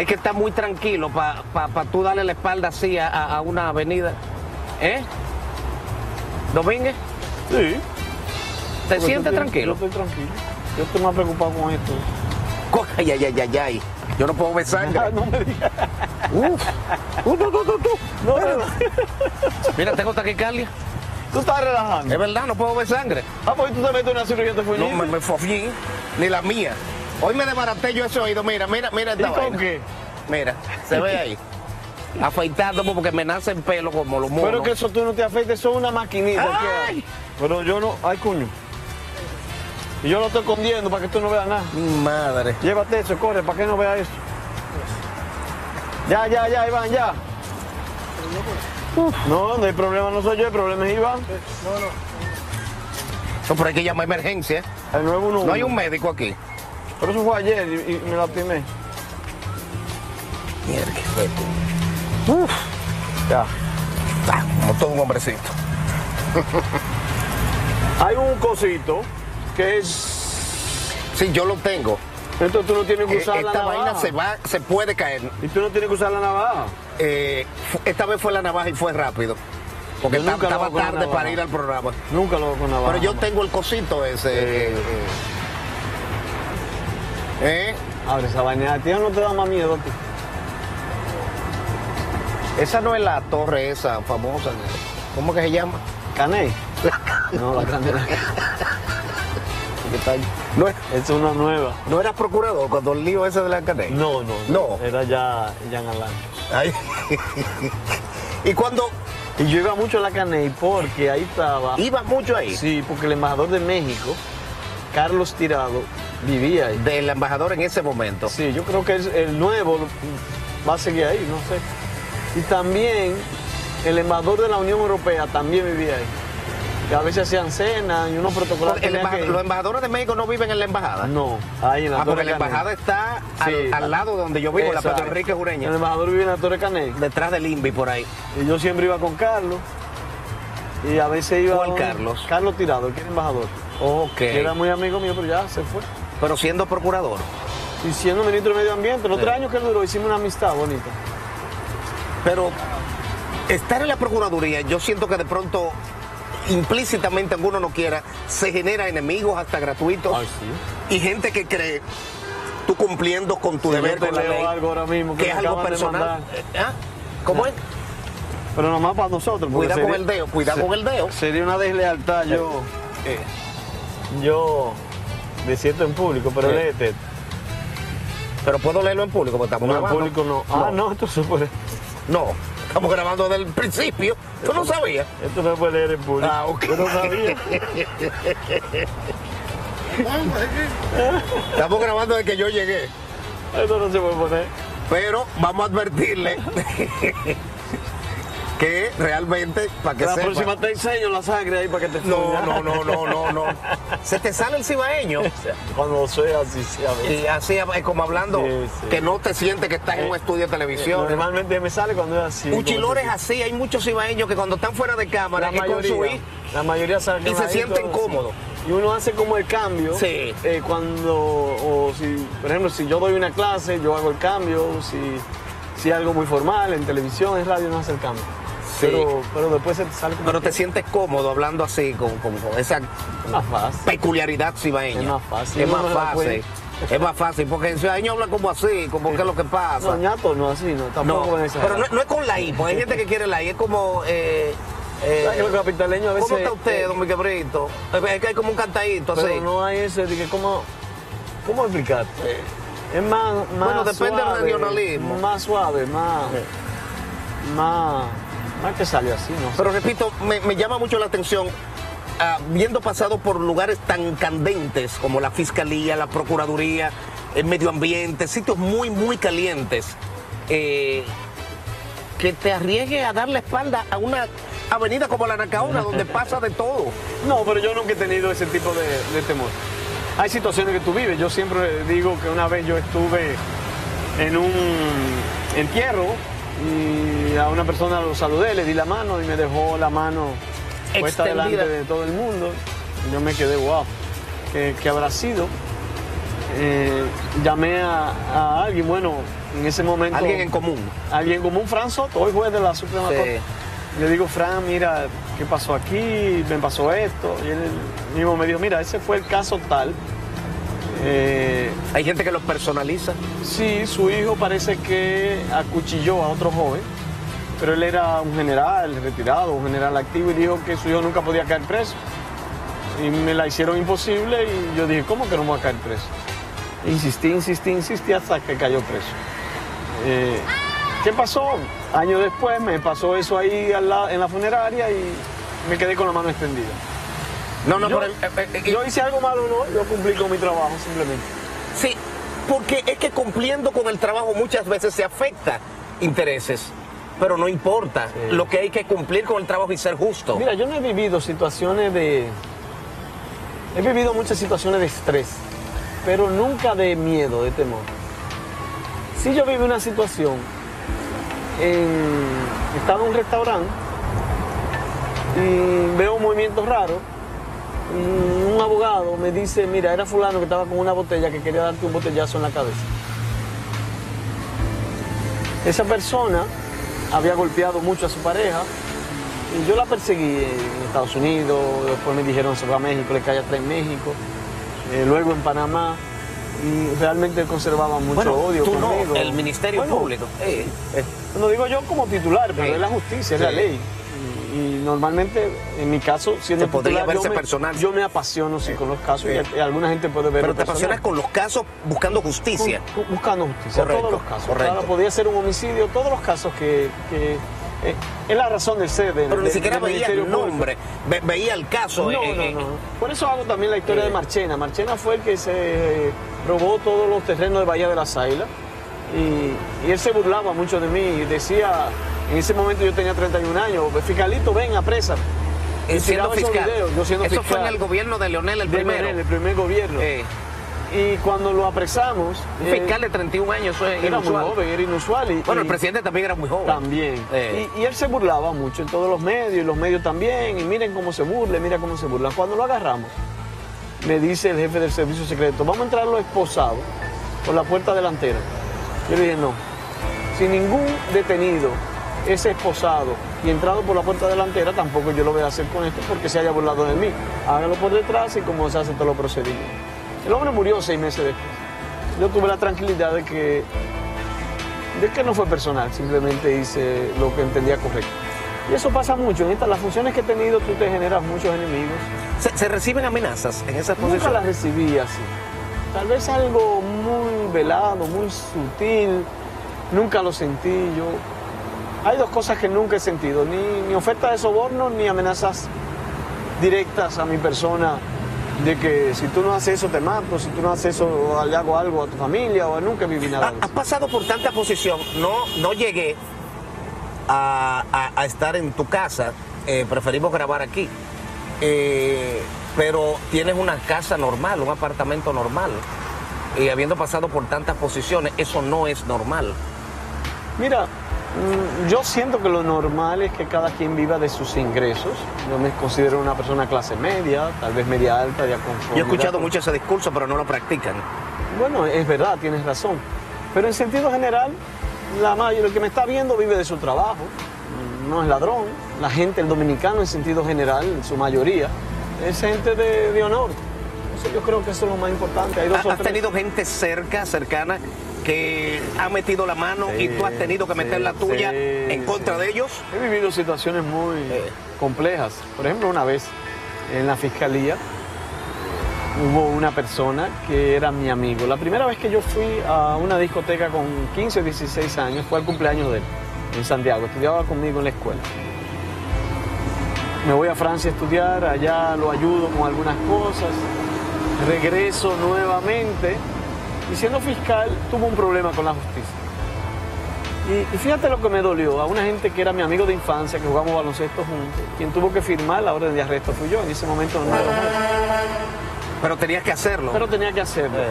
Hay que estar muy tranquilo para pa, tú darle la espalda así a, a una avenida. ¿Eh? ¿Domínguez? Sí. ¿Te sientes tranquilo? Yo estoy tranquilo. Yo estoy más preocupado con esto. Ay, ay, ay, ay, ay. Yo no puedo ver sangre. no me digas. Uf. Uh, no, no, no, no. No, no, no. Mira, tengo taquicardia. Tú estás relajando. Es verdad, no puedo ver sangre. Ah, pues tú te metes una cirugía de No, me, me fofí, ni la mía. Hoy me desbaraté yo ese oído. Mira, mira, mira esta ¿Y con vaina. qué? Mira, se ve ahí. Afeitándome porque me nace el pelo como los monos. Pero que eso tú no te afeites, eso es una maquinita. Pero yo no. Ay, coño. Y yo lo estoy escondiendo para que tú no veas nada. Mi madre. Llévate eso, corre, para que no veas eso. Ya, ya, ya, Iván, ya. No, no hay problema, no soy yo, el problema es Iván. No, pero hay que llamar emergencia. El 911. No hay un médico aquí. Pero eso fue ayer y, y me lastimé. Mierda, qué fue tú. Uf, Ya. ah, como todo un hombrecito. Hay un cosito que es. Sí, yo lo tengo. Entonces tú no tienes que Eh, usar la Esta vaina navaja. se va, se puede caer. Y tú no tienes que usar la navaja. Eh, esta vez fue la navaja y fue rápido. Porque Yo nunca estaba la tarde para navaja. ir al programa. Nunca lo hago con navaja. Pero yo tengo el cosito ese. Eh, eh. Abre esa vaina. ¿A ti no te da más miedo a ti? Esa no es la torre esa famosa. ¿Cómo que se llama? ¿Caney? No, la canela. ¿Qué tal? No, es- Es una nueva. no eras procurador cuando el lío ese de la cadena. No, no. No. Era ya Jan Alain. Ay. y cuando Y yo iba mucho a la Caney porque ahí estaba. ibas mucho ahí, Sí, porque el embajador de México, Carlos Tirado, vivía ahí. del embajador en ese momento. Sí, yo creo que el nuevo va a seguir ahí, no sé. Y también el embajador de la Unión Europea también vivía ahí. Que a veces hacían cenas y unos protocolos. El embaja- que- Los embajadores de México no viven en la embajada. No, ahí en la Ah, porque la embajada está al, Sí. al lado donde yo vivo, la Exacto. Pedro Enrique El Jureña, embajador vivía en la Torre Caney. detrás del INVI por ahí. Y yo siempre iba con Carlos. Y a veces iba. ¿Cuál con- Carlos? Carlos Tirado, el que era embajador. Ok. Que era muy amigo mío, pero ya se fue. Pero siendo procurador. Y siendo ministro de Medio Ambiente, los Sí. tres años que él duró, hicimos una amistad bonita. Pero estar en la Procuraduría, yo siento que de pronto, implícitamente, aunque uno no quiera, se genera enemigos hasta gratuitos Ay, sí. y gente que cree tú cumpliendo con tu Si deber yo te con la leo ley, algo ahora mismo que que es algo personal. mandar. ¿Ah? ¿Cómo es? Pero nomás para nosotros. Cuidado con el dedo, cuidado se- con el dedo. Sería una deslealtad yo, Eh, yo decirte en público, pero léete. pero puedo leerlo en público porque estamos No, en público no. Ah, no, esto se puede. No, estamos grabando desde el principio. ¿Tú no sabías? Esto no se puede leer en público. Ah, ok. Yo no sabía. Estamos grabando desde que yo llegué. Esto no se puede poner. Pero vamos a advertirle que realmente, para que la sepa- próxima te enseño la sangre ahí para que te No, no, no, no, no, no. Se te sale el cibaeño. Cuando sea así, sea. Y así es como hablando, Sí, sí. que no te sientes que estás en un estudio de televisión. Normalmente me sale cuando es así. Uchilores como así, hay muchos cibaeños que cuando están fuera de cámara La es con su mayoría, la mayoría Y se sienten sí. cómodos. Y uno hace como el cambio. Sí. eh, cuando, o si, por ejemplo, si yo doy una clase, yo hago el cambio. Si, si algo muy formal, en televisión, en radio, no hace el cambio. Sí. Pero, pero después se sale como Pero te sientes cómodo hablando así, con, con- con esa es peculiaridad cibaeña. Es más fácil. Es más no fácil. Es más fácil, porque el cibaeño habla como así, como que es lo que pasa. No, ñato no así, no, No, tampoco en esa pero no, no es con la I, porque hay gente que quiere la I, es como... Eh, eh, ¿Sabes que los capitaleños a veces... ¿Cómo está usted, eh, don Miguel Brito? Es que hay como un cantadito así. Pero no hay de que cómo, cómo explicarte. Es más, más Bueno, depende del suave, regionalismo. Más suave, más, más, más que sale así, no. Pero repito, me, me llama mucho la atención, habiendo pasado por lugares tan candentes como la Fiscalía, la Procuraduría, el Medio Ambiente, sitios muy, muy calientes, eh, que te arriesgue a dar la espalda a una avenida como la Nacaona, donde pasa de todo. No, pero yo nunca he tenido ese tipo de, de temor. Hay situaciones que tú vives. Yo siempre digo que una vez yo estuve en un entierro y a una persona lo saludé, le di la mano y me dejó la mano puesta delante de todo el mundo. Y yo me quedé, wow, ¿qué, qué habrá sido? eh, llamé a, a alguien, bueno, en ese momento... Alguien en común. Alguien en común, Fran Soto, hoy juez de la Suprema Sí. Corte. Le digo, Fran, mira, ¿qué pasó aquí? Me pasó esto. Y él mismo me dijo, mira, ese fue el caso tal. Eh, Hay gente que los personaliza. sí, su hijo parece que acuchilló a otro joven, pero él era un general retirado, un general activo, y dijo que su hijo nunca podía caer preso. Y me la hicieron imposible y yo dije, ¿cómo que no voy a caer preso? Insistí, insistí, insistí hasta que cayó preso. Eh, ¿Qué pasó? Años después me pasó eso ahí en la funeraria y me quedé con la mano extendida. No, no, yo, pero el- eh, eh, yo hice algo malo, no, yo cumplí con mi trabajo simplemente. Sí, porque es que cumpliendo con el trabajo muchas veces se afecta intereses, pero no importa. Sí. Lo que hay que cumplir con el trabajo y ser justo. Mira, yo no he vivido situaciones de... He vivido muchas situaciones de estrés, pero nunca de miedo, de temor. Si yo viví una situación, en... estaba en un restaurante y veo un movimiento raro, y un abogado me dice, mira, era fulano que estaba con una botella que quería darte un botellazo en la cabeza. Esa persona había golpeado mucho a su pareja y yo la perseguí en Estados Unidos, después me dijeron se va a México, le cae atrás en México, eh, luego en Panamá y realmente conservaba mucho Bueno, odio tú no, conmigo. el Ministerio Bueno, Público. Eh, eh, no digo yo como titular, pero es la justicia, es la ley. Y, normalmente, en mi caso, siendo Te podría titular, yo verse me, personal. yo me apasiono sí, con los casos y, y alguna gente puede ver pero te apasionas con los casos buscando justicia. buscando justicia, Correcto, todos los casos. correcto. Claro, podía ser un homicidio, todos los casos que, que, eh, es la razón del ser. del- Pero ni siquiera veía el nombre, ve- veía el caso. No, eh, eh, no, no. Por eso hago también la historia Eh. de Marchena. Marchena fue el que se robó todos los terrenos de Bahía de las Águilas y, y él se burlaba mucho de mí y decía, en ese momento yo tenía 31 años, fiscalito, ven, apresa. eh, siendo fiscal. yo siendo Eso fiscal. fue en el gobierno de Leonel el de primero. Leonel, el primer gobierno. Eh, Y cuando lo apresamos... un eh, fiscal de 31 años, eso es era muy joven, era inusual. Y, Bueno, el y- presidente también era muy joven. También. Eh. Y, y él se burlaba mucho en todos los medios, y los medios también. Y miren cómo se burla, mira cómo se burla. Cuando lo agarramos, me dice el jefe del servicio secreto, vamos a entrar los esposados por la puerta delantera. Yo le dije, no. Si ningún detenido es esposado y entrado por la puerta delantera, tampoco yo lo voy a hacer con esto porque se haya burlado de mí. Hágalo por detrás y como se hace todos los procedimientos. El hombre murió seis meses después. Yo tuve la tranquilidad de que de que no fue personal, simplemente hice lo que entendía correcto. Y eso pasa mucho, en estas las funciones que he tenido tú te generas muchos enemigos. ¿Se, se reciben amenazas en esas Nunca posiciones? las recibí así. Tal vez algo muy velado, muy sutil, nunca lo sentí yo. Hay dos cosas que nunca he sentido, ni, ni oferta de soborno ni amenazas directas a mi persona de que si tú no haces eso te mato, si tú no haces eso le hago algo a tu familia o nunca viví nada Ha- de Has pasado por tanta posición, no, no llegué a, a- a estar en tu casa, eh, preferimos grabar aquí, Eh, pero tienes una casa normal, un apartamento normal, y habiendo pasado por tantas posiciones, eso no es normal. Mira, yo siento que lo normal es que cada quien viva de sus ingresos. Yo me considero una persona clase media, tal vez media alta, ya Yo he escuchado mucho ese discurso, pero no lo practican. Bueno, es verdad, tienes razón. Pero en sentido general, la mayoría, el que me está viendo vive de su trabajo, no es ladrón. La gente, el dominicano en sentido general, en su mayoría, es gente de, de honor. Entonces, yo creo que eso es lo más importante. Hay dos ¿Has tenido gente cerca, cercana, que ha metido la mano y tú has tenido que meter Sí, la tuya sí, en contra de ellos? He vivido situaciones muy complejas. Por ejemplo, una vez en la fiscalía hubo una persona que era mi amigo. La primera vez que yo fui a una discoteca con 15 o 16 años fue al cumpleaños de él, en Santiago. Estudiaba conmigo en la escuela. Me voy a Francia a estudiar, allá lo ayudo con algunas cosas. Regreso nuevamente y siendo fiscal tuvo un problema con la justicia. Y, y fíjate lo que me dolió, a una gente que era mi amigo de infancia, que jugamos baloncesto juntos, quien tuvo que firmar la orden de arresto fui yo, en ese momento no. Pero tenías que hacerlo. Pero tenía que hacerlo. Eh.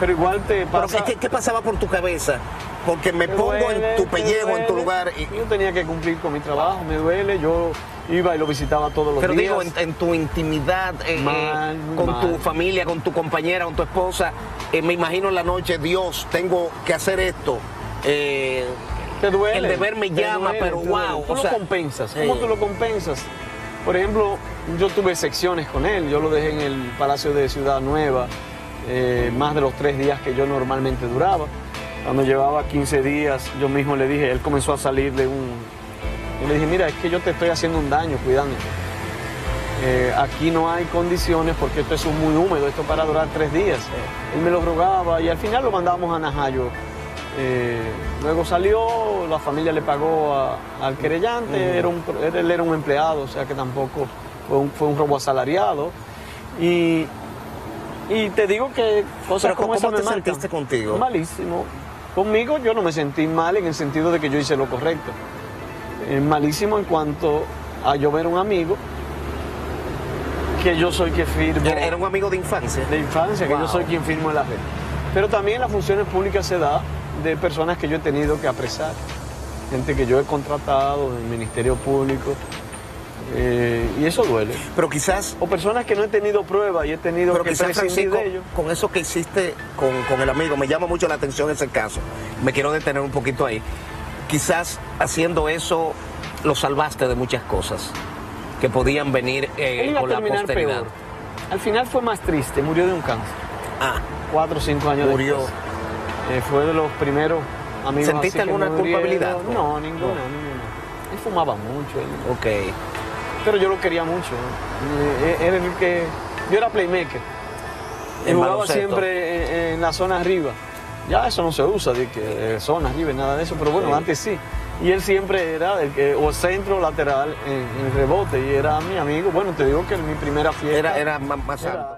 Pero igual te Pero pasa... ¿qué, qué pasaba por tu cabeza porque me pongo en tu pellejo, en tu lugar. y- Yo tenía que cumplir con mi trabajo, me duele, yo iba y lo visitaba todos los pero días. digo, en, en tu intimidad, eh, Mal, eh, con mal. tu familia, con tu compañera, con tu esposa, eh, me imagino en la noche, Dios, tengo que hacer esto. eh, Te duele. El deber me llama, pero te wow, Tú o lo sea, compensas. sí. ¿Cómo tú lo compensas? Por ejemplo, yo tuve secciones con él. Yo lo dejé en el Palacio de Ciudad Nueva eh, más de los tres días que yo normalmente duraba. Cuando llevaba 15 días, yo mismo le dije, él comenzó a salir de un... Yo le dije, mira, es que yo te estoy haciendo un daño cuidándote. Eh, aquí no hay condiciones porque esto es muy húmedo, esto para durar tres días. Él me lo rogaba y al final lo mandamos a Najayo. Eh, luego salió, la familia le pagó a- al querellante, era un, él era un empleado, o sea que tampoco fue un, fue un robo asalariado. Y, y te digo que cosas Pero, como ¿cómo esa te me marcan. sentiste contigo? Malísimo. Conmigo yo no me sentí mal en el sentido de que yo hice lo correcto. Eh, malísimo en cuanto a yo ver un amigo que yo soy que firmo Era, era un amigo de infancia. de infancia, que yo soy quien firmo en la red. Pero también las funciones públicas se da de personas que yo he tenido que apresar, gente que yo he contratado del Ministerio Público, eh, y eso duele. Pero quizás, O personas que no he tenido prueba y he tenido pero que quizás prescindir Francisco, de ellos. con eso que hiciste con, con el amigo, me llama mucho la atención ese caso. Me quiero detener un poquito ahí. Quizás haciendo eso lo salvaste de muchas cosas que podían venir eh, Él con la posteridad. peor. Al final fue más triste, murió de un cáncer, Ah, cuatro o cinco años Murió. después. Eh, fue de los primeros amigos ¿Sentiste así alguna culpabilidad? No, ninguna, No. ninguna. Él fumaba mucho, él- ok. pero yo lo quería mucho. Eh, Era el que. Yo era playmaker. Y jugaba baloncesto. siempre en, en la zona arriba. Ya eso no se usa, de que eh, zona arriba y nada de eso, pero bueno, Sí. antes sí. Y él siempre era el que, o centro lateral en, en rebote y era mi amigo. Bueno, te digo que mi primera fiesta. Era, era más, más era- alto.